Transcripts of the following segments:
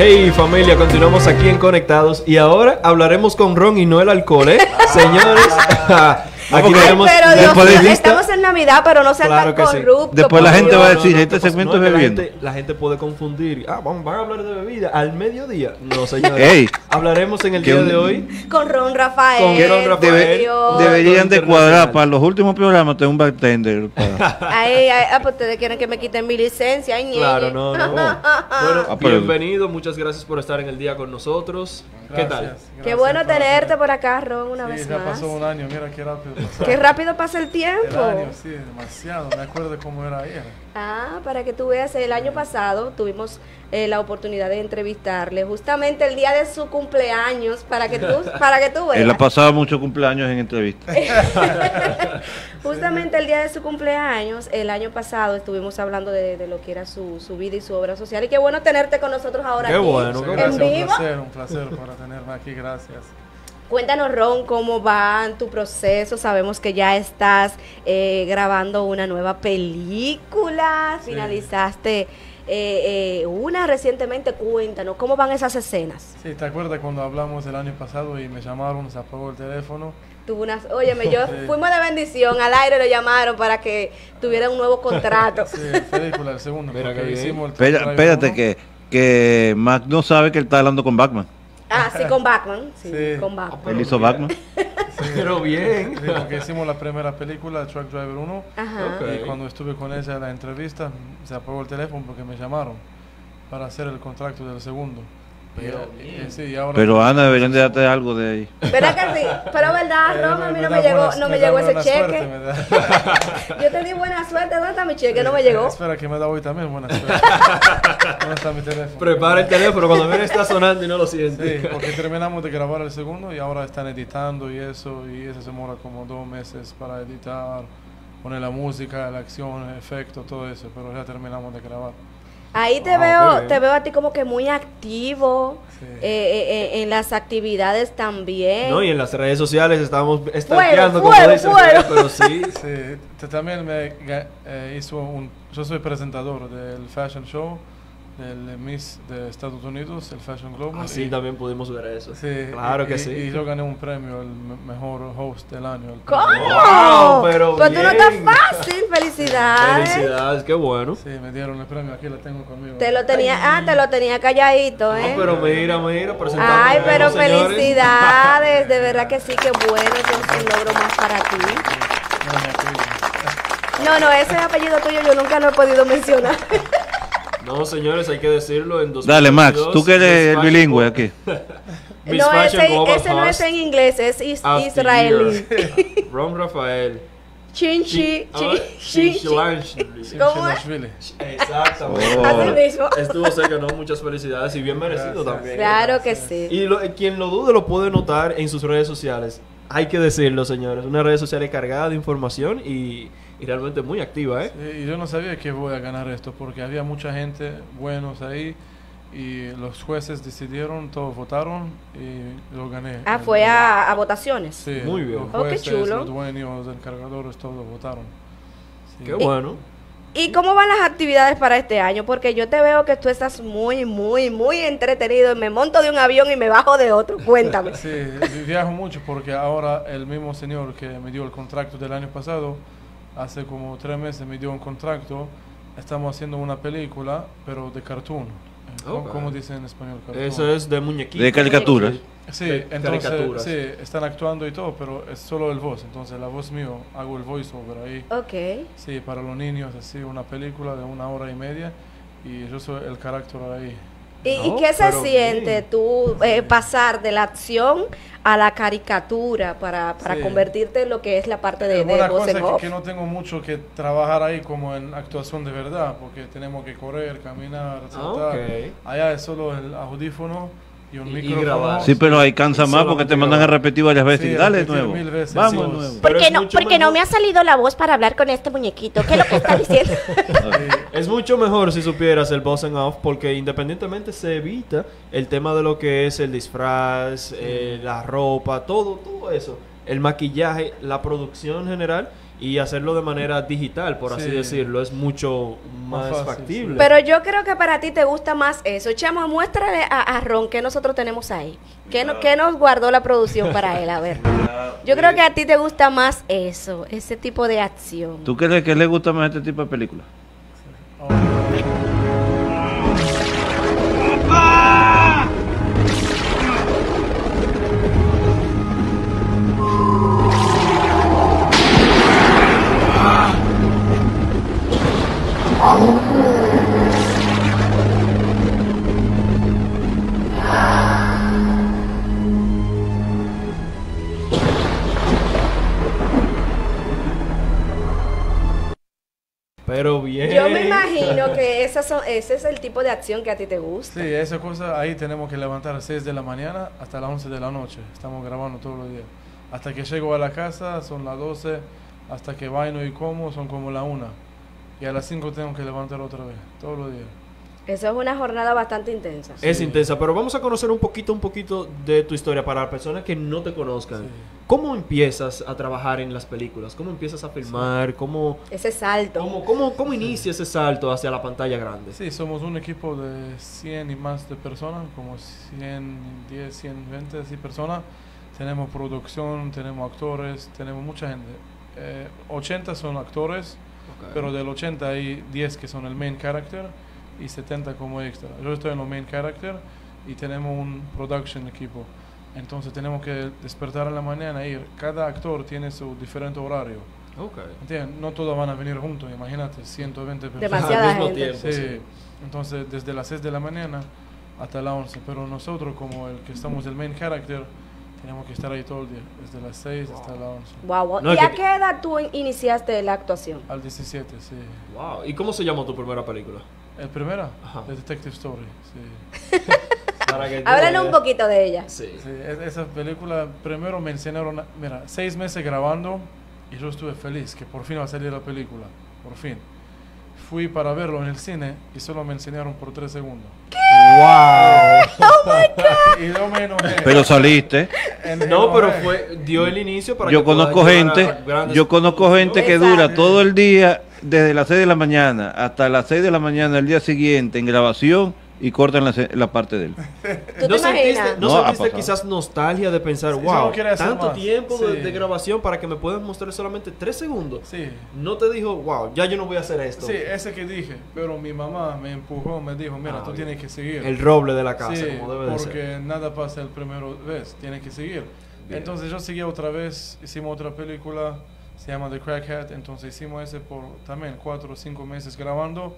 Hey familia, continuamos aquí en Conectados y ahora hablaremos con Ron y no el alcohol, ¿eh? Señores, aquí Ay, tenemos pero Dios mío, lista. estamos en Navidad, pero no sean Claro tan que sí. corruptos. Después la gente Dios. va a decir, este segmento es bebiendo. La gente, la gente puede confundir. Ah, vamos, van a hablar de bebida al mediodía. No, señores. Ey. Hablaremos en el día un- de hoy. Con Ron Rafael. Con Ron Rafael. Debe- Dios. deberían de cuadrar para los últimos programas tener un bartender. para- Ay, ay, ah, pues ustedes quieren que me quiten mi licencia. Ay, Claro, no, no. Bueno, Ah, pero- bienvenido, muchas gracias por estar en el día con nosotros. ¿Qué tal? Gracias, Qué gracias bueno tenerte por acá, Ron, una Sí, vez ya más. pasó un año, mira qué rápido pasó. Qué rápido pasa el El tiempo. año, sí, demasiado. Me acuerdo de cómo era ayer. Ah, para que tú veas, el año pasado tuvimos eh, la oportunidad de entrevistarle justamente el día de su cumpleaños para que tú, para que tú veas. Él ha pasado muchos cumpleaños en entrevistas. Justamente el día de su cumpleaños, el año pasado, estuvimos hablando de, de lo que era su, su vida y su obra social. Y qué bueno tenerte con nosotros ahora Qué aquí, bueno, en gracias, un vivo. placer, un placer para tenerme aquí, gracias. Cuéntanos, Ron, cómo va tu proceso. Sabemos que ya estás eh, grabando una nueva película. Sí. Finalizaste eh, eh, una recientemente. Cuéntanos, ¿cómo van esas escenas? Sí, ¿te acuerdas cuando hablamos el año pasado y me llamaron, se apagó el teléfono? Tuvo unas, óyeme, yo Sí. fuimos de bendición, al aire lo llamaron para que tuviera un nuevo contrato. Sí, película, el segundo. Hicimos el Driver espérate que, que Mac no sabe que él está hablando con Batman. Ah, sí, con Batman. Sí, Sí. con Batman. Él hizo Batman. Pero bien. Sí, porque hicimos la primera película, Truck Driver 1. Ajá. Ok. Y cuando estuve con ella en la entrevista, se apagó el teléfono porque me llamaron para hacer el contrato del segundo. Pero sí, ahora Pero Ana deberían de darte algo de ahí. ¿Verdad que sí? Pero verdad, Eh, Ron, a mí no me llegó, buena- no me llegó ese suerte, cheque. Yo te di buena suerte, ¿dónde está mi cheque? No me llegó. Espera que me da hoy también buena suerte. ¿Dónde está mi teléfono? Prepara el teléfono cuando viene está sonando y no lo siente. Sí, porque terminamos de grabar el segundo y ahora están editando y eso, y eso se demora como dos meses para editar, poner la música, la acción, el efecto, todo eso, pero ya terminamos de grabar. Ahí te Ah, veo, te veo a ti como que muy activo Sí. eh, eh, eh, en las actividades también. No, y en las redes sociales estamos stalkeando, como fuego, dicen, fuego. pero sí. Sí, te- también me eh, hizo un, yo soy presentador del fashion show del Miss de Estados Unidos, el Fashion Global. Así y- también pudimos ver eso. Sí, claro y- que y- sí. Y yo gané un premio, el me- mejor host del año. el ¿Cómo? Wow, pero Pues tú no estás bien. fácil, felicidades. Felicidades, qué bueno. Sí, me dieron el premio, aquí lo tengo conmigo. Te lo tenía, ah, te lo tenía calladito, No, ¿eh? pero mira, mira, Ay, el pero señores. felicidades, de verdad que sí, qué bueno, que es un logro más para ti. No. No, no, ese apellido tuyo yo nunca lo he podido mencionar. No, señores, hay que decirlo en 2022. Dale, Max, tú que eres el bilingüe aquí. No, ese, ese no es en inglés, es is- israelí. Ron Rafael. Chinchi, chi, chinchi. ¿Cómo es? Exactamente. Oh. Así mismo. Estuvo cerca, ¿no? Muchas felicidades y bien merecido Gracias. también. Claro que sí. Y lo- quien lo dude lo puede notar en sus redes sociales. Hay que decirlo, señores. Una red social cargada de información y, y realmente muy activa, ¿eh? Sí, y yo no sabía que voy a ganar esto porque había mucha gente buenos ahí y los jueces decidieron, todos votaron y lo gané. Ah, El- fue a, a votaciones. Sí, Muy bien. Los Oh, qué jueces, chulo. los dueños, los encargadores, todos votaron. Sí. Qué bueno. ¿Y cómo van las actividades para este año? Porque yo te veo que tú estás muy, muy, muy entretenido. Me monto de un avión y me bajo de otro. Cuéntame. Sí, vi- viajo mucho porque ahora el mismo señor que me dio el contrato del año pasado, hace como tres meses me dio un contrato. Estamos haciendo una película, pero de cartoon. ¿Cómo, Ok. cómo dicen en español? Cartoon? Eso es de muñequitos. De caricaturas. Sí, de entonces caricaturas. sí, están actuando y todo, pero es solo el voz. Entonces la voz mío, hago el voiceover ahí. Ok. Sí, para los niños, así, una película de una hora y media. Y yo soy el carácter ahí. ¿Y, y qué se siente bien. tú eh, pasar de la acción a la caricatura para, para Sí. convertirte en lo que es la parte de, de voz cosa en que, off? que no tengo mucho que trabajar ahí como en actuación de verdad, porque tenemos que correr, caminar, saltar. ok. Allá es solo el audífono y un Y- y micrófono. grabar. Sí, pero ahí cansa más porque te mandan a repetir varias veces. Sí, Dale nuevo. mil veces, Vamos sí. nuevo. ¿Por qué, es no, mucho porque no mejor- me ha salido la voz para hablar con este muñequito? ¿Qué es lo que está diciendo? Es mucho mejor si supieras el boss and off porque independientemente se evita el tema de lo que es el disfraz, eh, la ropa, todo, todo eso, el maquillaje, la producción general y hacerlo de manera digital, por así Sí. decirlo, es mucho más, factible. Pero yo creo que para ti te gusta más eso. Chamo, muéstrale a, a Ron que nosotros tenemos ahí. ¿Qué, no- qué nos guardó la producción para él? A ver. Yo creo que a ti te gusta más eso, ese tipo de acción. ¿Tú crees que le gusta más este tipo de películas? Pero bien. Yo me imagino que esas son, ese es el tipo de acción que a ti te gusta. Sí, esa cosa ahí tenemos que levantar a las 6 de la mañana hasta las 11 de la noche. Estamos grabando todos los días. Hasta que llego a la casa son las 12, hasta que baño y como son como la 1. Y a las 5 tengo que levantar otra vez, todos los días. Eso es una jornada bastante intensa. Es Sí. intensa, pero vamos a conocer un poquito, un poquito de tu historia para las personas que no te conozcan. Sí. ¿Cómo empiezas a trabajar en las películas? ¿Cómo empiezas a filmar? ¿Cómo, Ese salto. cómo, cómo, cómo inicia ese salto hacia la pantalla grande? Sí, somos un equipo de 100 y más de personas, como 110, 120 así personas. Tenemos producción, tenemos actores, tenemos mucha gente. Eh, 80 son actores, Ok. pero del 80 hay 10 que son el main character y 70 como extra. Yo estoy en los main character y tenemos un production equipo. Entonces tenemos que despertar en la mañana e ir. Cada actor tiene su diferente horario. Ok. ¿Entiendes? No todos van a venir juntos, imagínate, 120 personas. Demasiada Al mismo tiempo, Sí. sí. Entonces, desde las 6 de la mañana hasta las 11. Pero nosotros, como el que estamos el main character, tenemos que estar ahí todo el día. Desde las 6 hasta las 11. Wow, wow. No, ¿Y a que- qué edad tú in- iniciaste la actuación? Al 17, sí. Wow. ¿Y cómo se llamó tu primera película? ¿El primero? Ajá. The Detective Story, sí. Háblanos un poquito de ella. Sí. Sí, es- esa película primero me enseñaron, mira, seis meses grabando y yo estuve feliz que por fin va a salir la película, por fin. Fui para verlo en el cine y solo me enseñaron por tres segundos. Wow. Y yo me enojé. Pero saliste. No, pero fue dio el inicio para Yo que conozco gente, yo conozco gente que dura todo el día, desde las 6 de la mañana hasta las 6 de la mañana del día siguiente en grabación y cortan la, parte de él. ¿Tú ¿No te sentiste? ¿no sentiste quizás nostalgia de pensar, Sí, wow, tanto más". tiempo de, Sí. de grabación para que me puedas mostrar solamente tres segundos? Sí, No te dijo, wow, ya yo no voy a hacer esto. sí, ese que dije, pero mi mamá me empujó, me dijo, mira, Ah, tú bien. tienes que seguir. El roble de la casa, Sí, como debe de porque ser. nada pasa el primero vez, tiene que seguir. Bien. Entonces yo seguí otra vez, hicimos otra película, se llama The Crackhead, entonces hicimos ese por también cuatro o cinco meses grabando.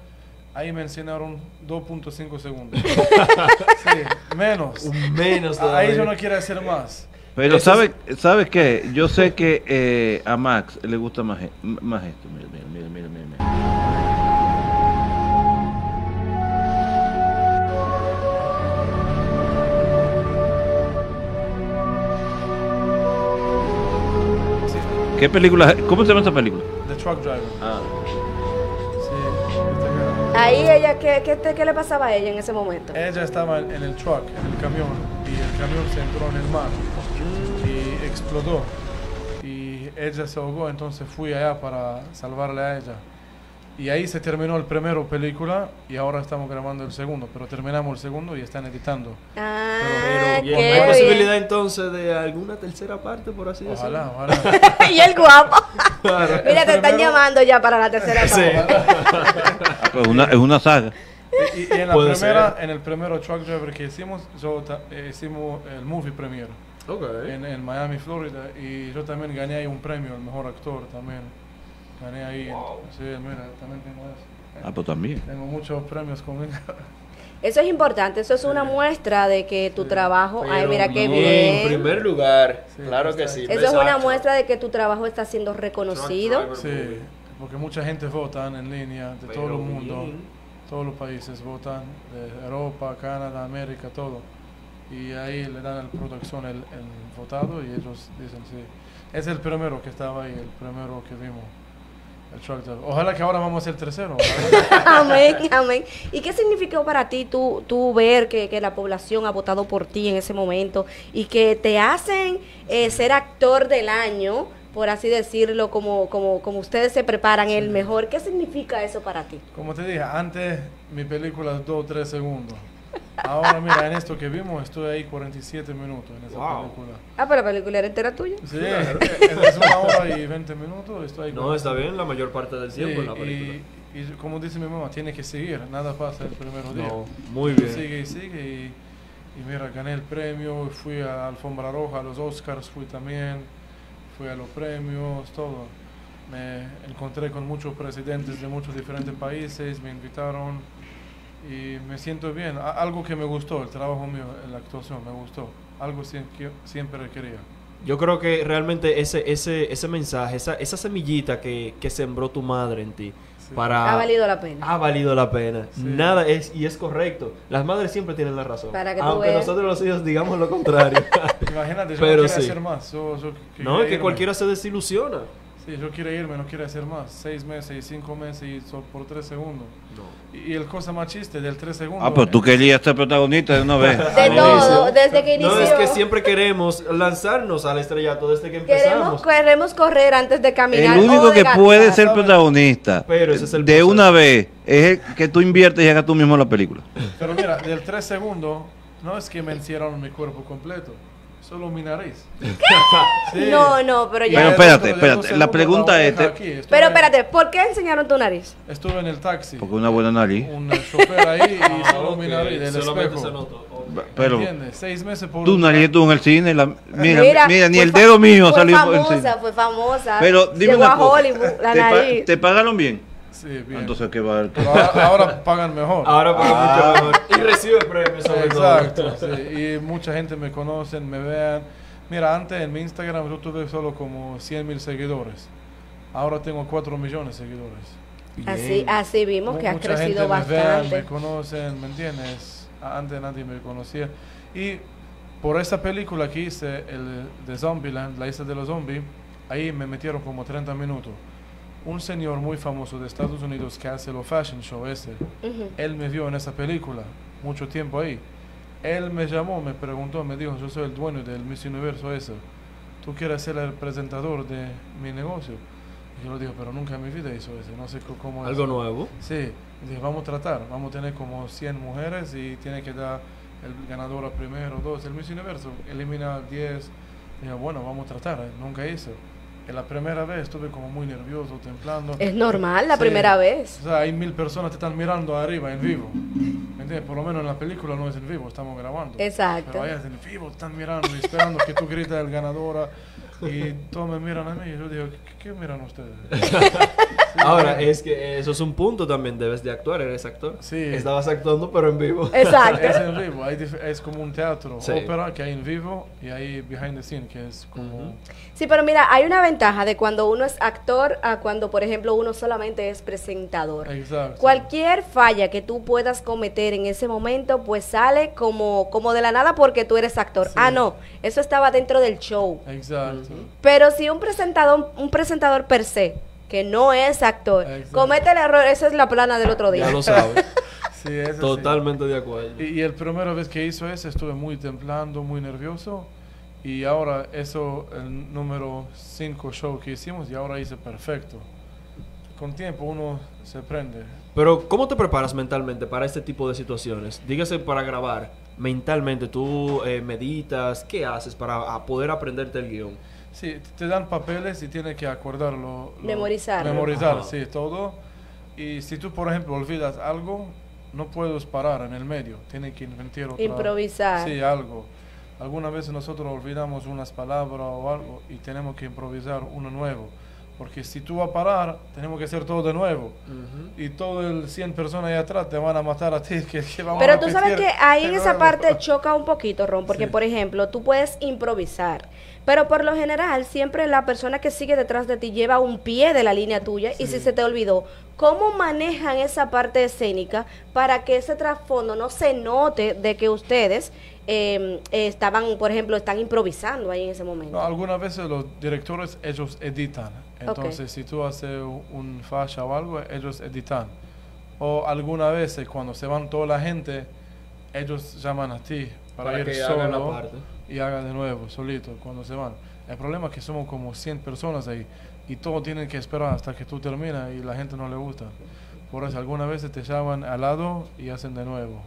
Ahí me enseñaron 2.5 segundos. sí, menos. Menos Ahí todavía. yo no quiero hacer más. Pero Eso ¿sabes sabe qué? Yo sé que eh, a Max le gusta más, e- más esto. Mira, mira, mira, mira, mira, mira. ¿Qué película? ¿Cómo se llama esta película? The Truck Driver. Ah. Sí, Ahí ella, ¿qué, qué, te- qué le pasaba a ella en ese momento? Ella estaba en el truck, en el camión, y el camión se entró en el mar y explotó. Y ella se ahogó, entonces fui allá para salvarle a ella. Y ahí se terminó el primero película y ahora estamos grabando el segundo, pero terminamos el segundo y están editando. Ah, Pero bien, ¿Hay bien. posibilidad entonces de alguna tercera parte, por así Ojalá, decirlo? ojalá. y el guapo. Claro. Mira, te están llamando ya para la tercera Sí. parte. Pues una, es una saga. Y, y en la Puede primera, ser. en el primero truck driver que hicimos, yo eh, hicimos el movie premiere en Miami, Florida, y yo también gané ahí un premio, el mejor actor también. Gané ahí. Sí, mira, también tengo eso. Ah, pues también. Tengo muchos premios conmigo. Eso es importante, eso es una muestra de que tu trabajo, ay, mira qué bien. En primer lugar, Sí, claro que sí. Eso es una muestra de que tu trabajo está siendo reconocido. Sí, porque mucha gente vota en línea de todo el mundo. bien. Todos los países votan, de Europa, Canadá, América, todo. Y ahí le dan a la producción el, el votado y ellos dicen sí. Es el primero que estaba ahí, el primero que vimos. Ojalá que ahora vamos a ser tercero. amén, amén. ¿Y qué significó para ti tú, tú ver que, que la población ha votado por ti en ese momento y que te hacen eh, ser actor del año por así decirlo, como, como, como ustedes se preparan el mejor. ¿Qué significa eso para ti? Como te dije, antes mi película 2 o 3 segundos. Ahora, mira, en esto que vimos, estoy ahí 47 minutos en esa Wow. película. Ah, pero la película era entera tuya. Sí, es una hora y 20 minutos, estoy ahí. No, está bien la mayor parte del Sí, tiempo en la película. y, y como dice mi mamá, tiene que seguir, nada pasa el primer día. No, muy bien. Sigue y sigue y, y mira, gané el premio, fui a Alfombra Roja, a los Oscars fui también, fui a los premios, todo. Me encontré con muchos presidentes de muchos diferentes países, me invitaron y me siento bien. Algo que me gustó, el trabajo mío, la actuación, me gustó. Algo que siempre quería. Yo creo que realmente ese, ese, ese mensaje, esa, esa semillita que, que sembró tu madre en ti, Sí. para... Ha valido la pena. ha valido la pena. Sí. Nada es, y es correcto. Las madres siempre tienen la razón. Para que aunque nosotros los hijos digamos lo contrario. Imagínate, yo Pero no quiero sí. hacer más. yo- yo no, que irme. cualquiera se desilusiona. Sí, yo quiero irme, no quiero hacer más. Seis meses y cinco meses y so- por tres segundos. Y, y el cosa más chiste del tres segundos. Ah, pero tú querías ser protagonista de una vez. De todo, desde que inició. No, es que siempre queremos lanzarnos al estrellato desde que empezamos. queremos correr antes de caminar. El único que puede ser protagonista Pero ese es el de proceso. una vez es el que tú inviertes y hagas tú mismo la película. Pero mira, del tres segundos, no es que me encierraron mi cuerpo completo, solo mi nariz. Sí. No, no, pero ya. Pero espérate, espérate, la pregunta es, te- Pero espérate, ¿por qué enseñaron tu nariz? Estuve en el taxi, Porque una buena nariz. un chofer ahí y solo mi nariz del espejo. se notó. Pero ¿Entiendes? Seis meses por tú un- nariz tú en el cine, la- mira, mira, ni fue el fa- dedo mío fue salió por el famosa, cine. fue famosa. Pero dime Llegó una a cosa, Hollywood, la ¿te, pa- nariz. te pagaron bien? Sí, bien. Entonces, ¿qué va a haber? Pero ahora, ahora pagan mejor. Ahora paga Ah. mucho mejor. Y recibe premios sobre Exacto, todo. sí, y mucha gente me conocen, me vean. Mira, antes en mi Instagram yo tuve solo como 100 mil seguidores. Ahora tengo 4 millones de seguidores. Así, así vimos que has Mucha crecido gente me vean, bastante. me conocen, ¿me entiendes? Antes nadie me conocía. Y por esa película que hice, el de Zombieland, la isla de los zombies, ahí me metieron como 30 minutos. Un señor muy famoso de Estados Unidos que hace los fashion show ese, él me vio en esa película, mucho tiempo ahí. Él me llamó, me preguntó, me dijo, yo soy el dueño del Miss Universo ese. ¿Tú quieres ser el presentador de mi negocio? Y yo le dije, pero nunca en mi vida hizo eso, no sé cómo es. Algo nuevo. Sí, dije, vamos a tratar, vamos a tener como 100 mujeres y tiene que dar el ganador a primero, dos, el Miss Universo, elimina 10. Dije, bueno, vamos a tratar, ¿eh? nunca hizo. La primera vez estuve como muy nervioso, templando. Es normal la Sí. primera vez. O sea, hay mil personas que están mirando arriba en vivo. ¿Me entiendes? Por lo menos en la película no es en vivo, estamos grabando. Exacto. Pero allá es en vivo, están mirando y esperando que tú grites el ganadora. Y todos me miran a mí y yo digo, ¿qué, qué miran ustedes? Ahora, es que eso es un punto también. Debes de actuar, eres actor. Sí. Estabas actuando, pero en vivo. Exacto. Es en vivo, hay es como un teatro, Sí. ópera que hay en vivo y hay behind the scene que es como... Sí, pero mira, hay una ventaja de cuando uno es actor a cuando, por ejemplo, uno solamente es presentador. Exacto. Cualquier falla que tú puedas cometer en ese momento, pues sale como, como de la nada porque tú eres actor. Sí. Ah, no, eso estaba dentro del show. Exacto. Pero si un presentador, un presentador per se, que no es actor, Exacto. comete el error, esa es la plana del otro día. Ya lo sabes. Sí. Totalmente de acuerdo. Y, y el primera vez que hizo eso estuve muy temblando, muy nervioso. Y ahora eso, el número 5 show que hicimos, y ahora hice perfecto. Con tiempo uno se prende. Pero, ¿cómo te preparas mentalmente para este tipo de situaciones? Dígase para grabar. Mentalmente, tú eh, meditas, ¿qué haces para a poder aprenderte el guion? Sí, te dan papeles y tienes que acordarlo. lo-. Memorizar, Ajá. sí, todo. Y si tú, por ejemplo, olvidas algo, no puedes parar en el medio. Tienes que inventar otra. Improvisar. Sí, algo. Algunas veces nosotros olvidamos unas palabras o algo y tenemos que improvisar uno nuevo. Porque si tú vas a parar, tenemos que hacer todo de nuevo. Y todo el 100 personas ahí atrás te van a matar a ti. Que, que vamos Pero a tú sabes que ahí en esa parte choca un poquito, Ron, porque Sí. por ejemplo, tú puedes improvisar, pero por lo general siempre la persona que sigue detrás de ti lleva un pie de la línea tuya y si se te olvidó, ¿cómo manejan esa parte escénica para que ese trasfondo no se note de que ustedes eh, eh, estaban, por ejemplo, están improvisando ahí en ese momento? No, algunas veces los directores, ellos editan. Entonces, si tú haces un fascia o algo, ellos editan. O algunas veces, cuando se van toda la gente, ellos llaman a ti para, Para ir que solo y hagan de nuevo, solito, cuando se van. El problema es que somos como 100 personas ahí y todos tienen que esperar hasta que tú terminas y la gente no le gusta. Por eso algunas veces te llaman al lado y hacen de nuevo.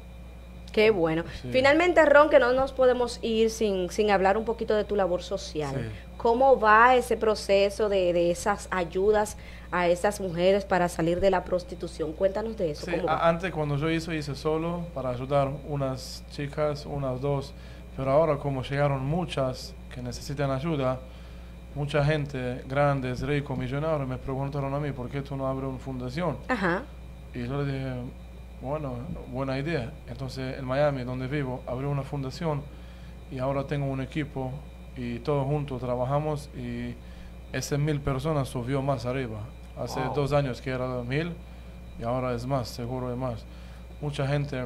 Qué bueno. Sí. Finalmente, Ron, que no nos podemos ir sin, sin hablar un poquito de tu labor social. Sí. ¿Cómo va ese proceso de, de esas ayudas a esas mujeres para salir de la prostitución? Cuéntanos de eso. Sí, ¿cómo a- va? antes cuando yo hice, hice solo para ayudar unas chicas, unas dos, pero ahora como llegaron muchas que necesitan ayuda, mucha gente, grandes, ricos, millonarios, me preguntaron a mí, ¿por qué tú no abres una fundación? Ajá. Y yo le dije, bueno, buena idea. Entonces en Miami, donde vivo, abrí una fundación y ahora tengo un equipo y todos juntos trabajamos y ese mil personas subió más arriba. Hace Wow. dos años que era mil y ahora es más, seguro es más. Mucha gente,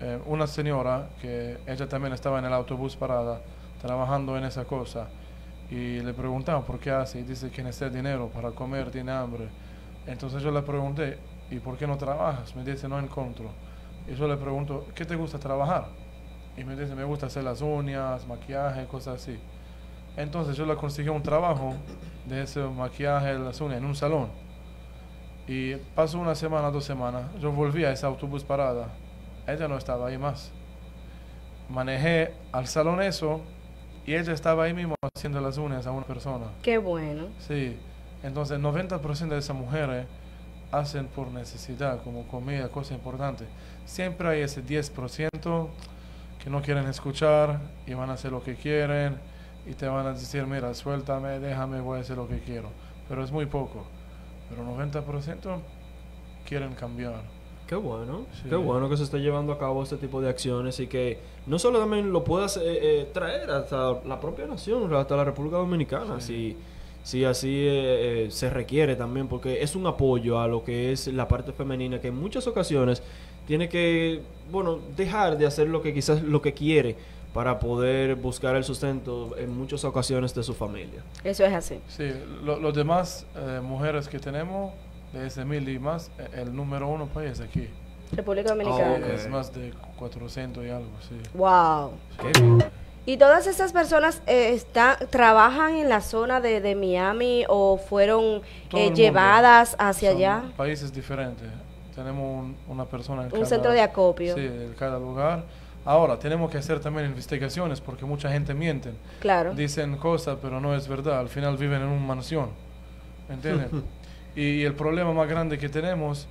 eh, una señora que ella también estaba en el autobús parada trabajando en esa cosa y le preguntaban por qué hace y dice que necesita dinero para comer, tiene hambre. Entonces yo le pregunté, ¿y por qué no trabajas? Me dice, no encuentro. Y yo le pregunto, ¿qué te gusta trabajar? Y me dice, me gusta hacer las uñas, maquillaje, cosas así. Entonces yo le conseguí un trabajo de ese maquillaje, las uñas, en un salón. Y pasó una semana, dos semanas, yo volví a ese autobús parada. Ella no estaba ahí más. Manejé al salón eso y ella estaba ahí mismo haciendo las uñas a una persona. Qué bueno. Sí, entonces el 90% de esas mujeres hacen por necesidad, como comida, cosas importantes. Siempre hay ese 10% que no quieren escuchar y van a hacer lo que quieren y te van a decir, mira, suéltame, déjame, voy a hacer lo que quiero. Pero es muy poco. Pero 90% quieren cambiar. Qué bueno, Sí. qué bueno que se esté llevando a cabo este tipo de acciones y que no solo también lo puedas eh, eh, traer hasta la propia nación, hasta la República Dominicana, si, si así eh, eh, se requiere también, porque es un apoyo a lo que es la parte femenina que en muchas ocasiones tiene que, bueno, dejar de hacer lo que quizás lo que quiere para poder buscar el sustento en muchas ocasiones de su familia. Eso es así. Sí, lo- los demás eh, mujeres que tenemos, de ese mil y más, eh, el número uno país es aquí. República Dominicana. Es más de 400 y algo, sí. Wow. Qué bien. ¿Y todas esas personas eh, están, trabajan en la zona de, de Miami o fueron eh, llevadas hacia Son allá? Países diferentes. Tenemos un- una persona en Un cada, centro de acopio. Sí, en cada lugar. Ahora, tenemos que hacer también investigaciones porque mucha gente miente. Claro. Dicen cosas, pero no es verdad. Al final viven en una mansión. ¿Me entiendes? y, y el problema más grande que tenemos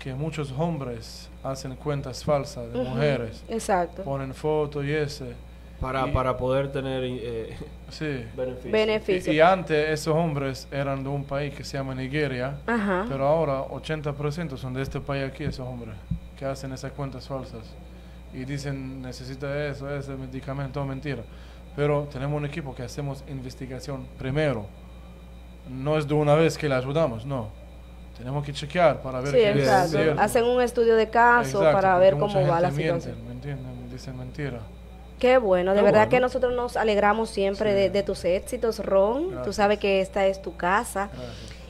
que muchos hombres hacen cuentas falsas de mujeres. Exacto. Ponen fotos y ese. Para, Y- para poder tener eh, Sí. beneficios. Beneficio. Y, y antes esos hombres eran de un país que se llama Nigeria. Ajá. Pero ahora 80% son de este país aquí, esos hombres, que hacen esas cuentas falsas. Y dicen, necesita eso, ese medicamento, mentira. Pero tenemos un equipo que hacemos investigación primero. No es de una vez que le ayudamos, no. Tenemos que chequear para ver Sí, que es exacto. cierto. Hacen un estudio de caso Exacto, para ver mucha cómo va gente la situación. ¿Me entienden? Dicen mentira. Qué bueno, de Qué verdad bueno. que nosotros nos alegramos siempre Sí. de, de tus éxitos, Ron. Tú Gracias. sabes que esta es tu casa.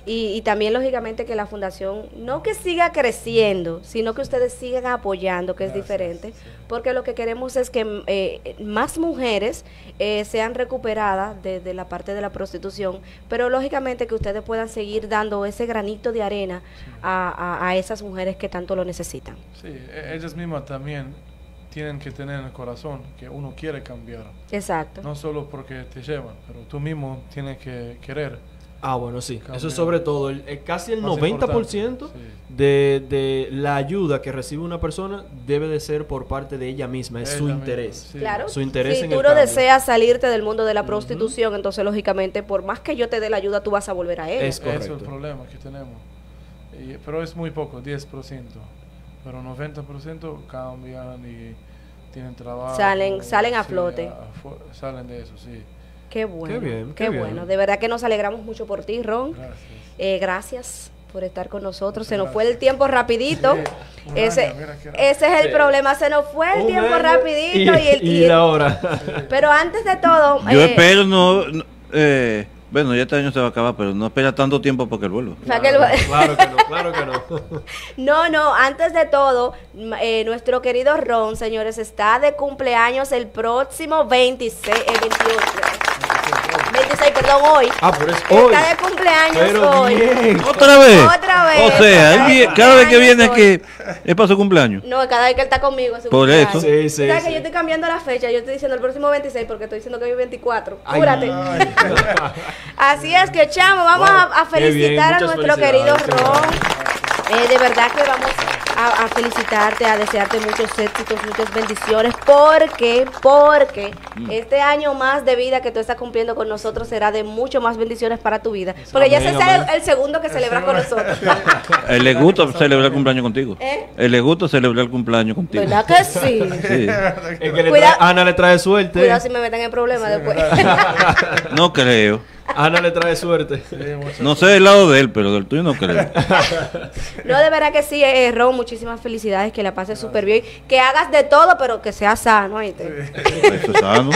Y, y también, lógicamente, que la fundación no que siga creciendo, sino que ustedes sigan apoyando, que es diferente, sí. porque lo que queremos es que eh, más mujeres eh, sean recuperadas de, de la parte de la prostitución, pero lógicamente que ustedes puedan seguir dando ese granito de arena a, a- a esas mujeres que tanto lo necesitan. Sí, e- ellas mismas también tienen que tener en el corazón que uno quiere cambiar. Exacto. No solo porque te llevan, pero tú mismo tienes que querer. Ah, bueno, sí. Cambiar. Eso es sobre todo. El, el- casi el Más 90% importante, sí. de, de la ayuda que recibe una persona debe de ser por parte de ella misma. Es Ella su misma, interés. sí. Claro. Su interés si en tú el no cambio. deseas salirte del mundo de la prostitución, entonces lógicamente por más que yo te dé la ayuda, tú vas a volver a él. Es Eso es correcto. el problema que tenemos. Y- pero es muy poco, 10%. Pero 90% cambian y tienen trabajo. Salen- salen a sí, flote. salen de eso, sí. Qué bueno. Qué bien, qué qué bien. bueno. De verdad que nos alegramos mucho por ti, Ron. Gracias. Eh, gracias por estar con nosotros. Muchas Se nos gracias. fue el tiempo rapidito. Sí, un ese, año, mira qué ese es el Sí. problema. Se nos fue el Un tiempo rapidito y, y, el y la hora. Pero antes de todo, Yo eh, espero no, no- eh, bueno, ya este año se va a acabar, pero no espera tanto tiempo porque el vuelo. para que el- claro que no, claro que no. No, no, antes de todo, eh, nuestro querido Ron, señores, está de cumpleaños el próximo 26, eh, 28. 26, perdón, hoy. Ah, pero es que hoy. Está de cumpleaños Pero hoy. bien. ¿Otra vez? Otra vez. O sea, él cada vez que viene hoy. que es para su cumpleaños. No, cada vez que él está conmigo. es su Por cumpleaños. eso. Sí, sí, ¿Sabes sí. que yo estoy cambiando la fecha? Yo estoy diciendo el próximo 26 porque estoy diciendo que hoy es 24. Ay. Cúrate. Así es que, chamo, vamos Wow, a, felicitar a nuestro querido Ron. Eh, de verdad que vamos a, a felicitarte, a desearte muchos éxitos, muchas bendiciones, porque, porque Mm. este año más de vida que tú estás cumpliendo con nosotros será de mucho más bendiciones para tu vida. Porque ya Amén, ese es el, segundo que celebras con nosotros. Él le gusta celebrar el cumpleaños contigo. ¿Eh? Él le gusta celebrar el cumpleaños contigo. ¿Verdad que sí? Sí. Es que le trae- Ana le trae suerte. Cuidado si me meten en problemas después. No creo. Ana le trae suerte. No sé del lado de él, pero del tuyo no creo. No, de verdad que sí, eh, Ron, muchísimas felicidades, que la pases súper bien, que hagas de todo, pero que sea sano, ¿oíste? Eso es sano.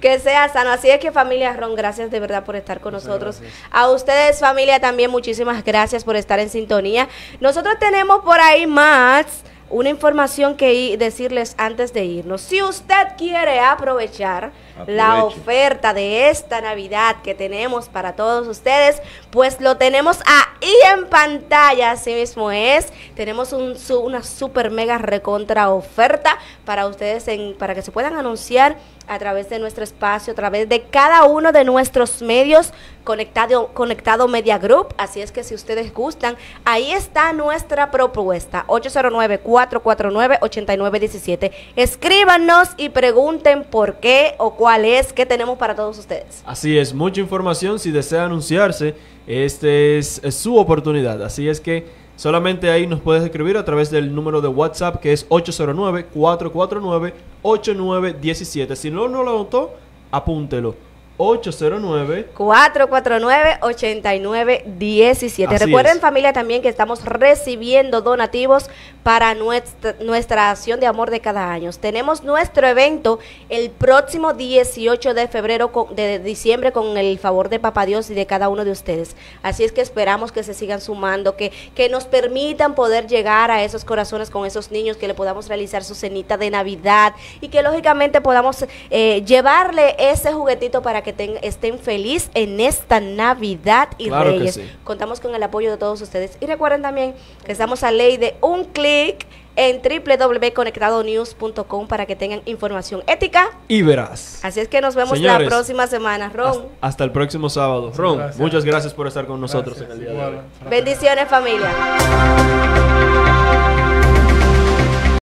Que sea sano. Así es que familia Ron, gracias de verdad por estar con nosotros. A ustedes familia también muchísimas gracias por estar en sintonía. Nosotros tenemos por ahí más una información que decirles antes de irnos. Si usted quiere aprovechar la oferta de esta Navidad que tenemos para todos ustedes, pues lo tenemos ahí en pantalla, así mismo es. Tenemos una super mega recontra oferta para ustedes, en, para que se puedan anunciar a través de nuestro espacio, a través de cada uno de nuestros medios conectado, conectado Media Group. Así es que si ustedes gustan, ahí está nuestra propuesta, 809-449-8917. Escríbanos y pregunten por qué o cuál es que tenemos para todos ustedes. Así es, mucha información. Si desea anunciarse, este es, es su oportunidad. Así es que solamente ahí nos puedes escribir a través del número de WhatsApp que es 809-449-8917. Si no, no lo anotó, apúntelo. 809 449-8917. Así Recuerden es. familia también que estamos recibiendo donativos para nuestra, nuestra acción de amor de cada año. Tenemos nuestro evento el próximo 18 de febrero con- de diciembre con el favor de Papá Dios y de cada uno de ustedes. Así es que esperamos que se sigan sumando, que, que nos permitan poder llegar a esos corazones con esos niños, que le podamos realizar su cenita de Navidad y que lógicamente podamos eh, llevarle ese juguetito para que ten- estén feliz en esta Navidad y Claro que Reyes. sí. Contamos con el apoyo de todos ustedes. Y recuerden también que estamos a ley de un clic en www.conectadonews.com para que tengan información ética. y verás. Así es que nos vemos Señores, la próxima semana. Ron, Hasta, hasta el próximo sábado. Ron, gracias. muchas gracias por estar con nosotros Gracias. en el día de hoy. Bendiciones familia.